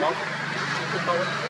Não.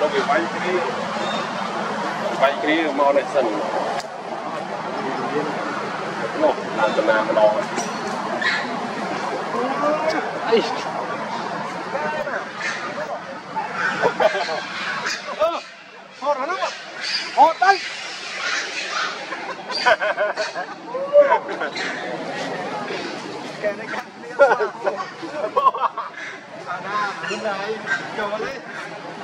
nó đọc tin đâu bị bay cái bay cái mò này sần nó làm cho nam lo ấy hot lắm hot đây cái này cắt đi này chờ lấy quay quay lại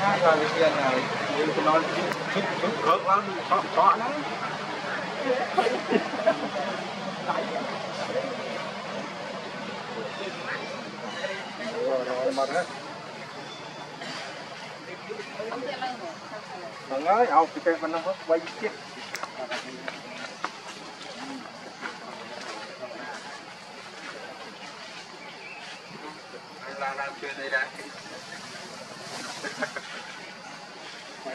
ra cái tiền này nhưng cái nó chút chút cỡ lắm khó chọn đấy rồi rồi hết thằng ơi, ao cái cây văn nó quay tiếp đang đang chơi đây